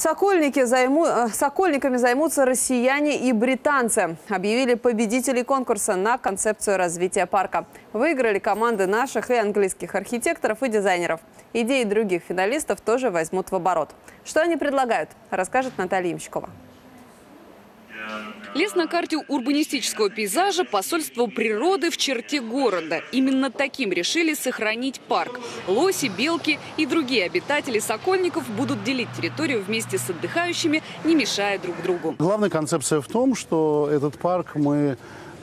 Сокольники займу- э, Сокольниками займутся россияне и британцы. Объявили победителей конкурса на концепцию развития парка. Выиграли команды наших и английских архитекторов и дизайнеров. Идеи других финалистов тоже возьмут в оборот. Что они предлагают, расскажет Наталья Ямщикова. Лес на карте урбанистического пейзажа – посольство природы в черте города. Именно таким решили сохранить парк. Лоси, белки и другие обитатели Сокольников будут делить территорию вместе с отдыхающими, не мешая друг другу. Главная концепция в том, что этот парк мы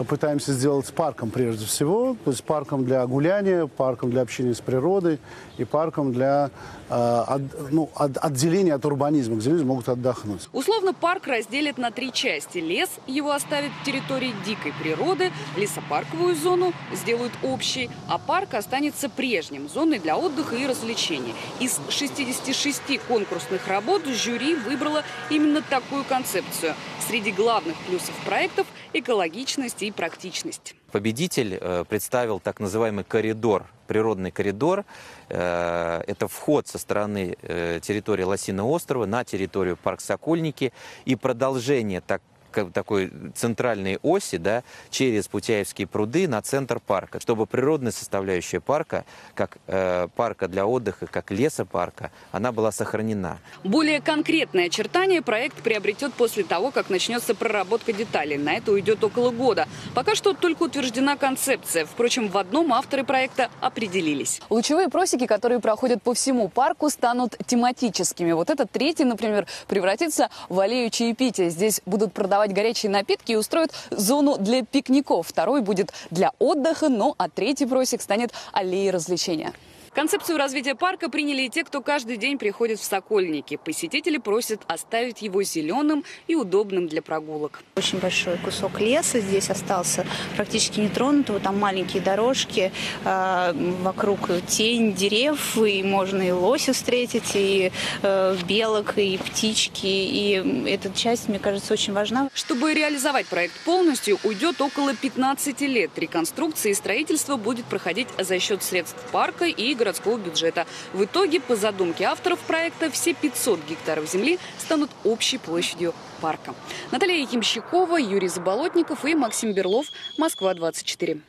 пытаемся сделать парком прежде всего, то есть парком для гуляния, парком для общения с природой и парком для э, от- ну, от- отделения от урбанизма, где люди могут отдохнуть. Условно парк разделят на три части. Лес его оставят территорией дикой природы, лесопарковую зону сделают общей, а парк останется прежним, зоной для отдыха и развлечений. Из 66 конкурсных работ жюри выбрало именно такую концепцию. Среди главных плюсов проектов – экологичность и практичность. Победитель э, представил так называемый коридор, природный коридор. Э, Это вход со стороны э, территории Лосиного острова на территорию парк Сокольники и продолжение так как такой центральной оси, да, через Путяевские пруды на центр парка, чтобы природная составляющая парка, как э, парка для отдыха, как лесопарка, она была сохранена. Более конкретное очертание проект приобретет после того, как начнется проработка деталей. На это уйдет около года. Пока что только утверждена концепция. Впрочем, в одном авторы проекта определились. Лучевые просеки, которые проходят по всему парку, станут тематическими. Вот этот третий, например, превратится в аллею чаепития. Здесь будут продавать горячие напитки и устроят зону для пикников. Второй будет для отдыха, ну а третий просек станет аллеей развлечения. Концепцию развития парка приняли и те, кто каждый день приходит в Сокольники. Посетители просят оставить его зеленым и удобным для прогулок. Очень большой кусок леса здесь остался, практически нетронутого. Там маленькие дорожки, э, вокруг тень дерев, и можно и лося встретить, и э, белок, и птички. И эта часть, мне кажется, очень важна. Чтобы реализовать проект полностью, уйдет около 15 лет. Реконструкция и строительство будет проходить за счет средств парка и городского бюджета. В итоге, по задумке авторов проекта, все 500 гектаров земли станут общей площадью парка. Наталья Ямщикова, Юрий Заболотников и Максим Берлов. Москва, 24.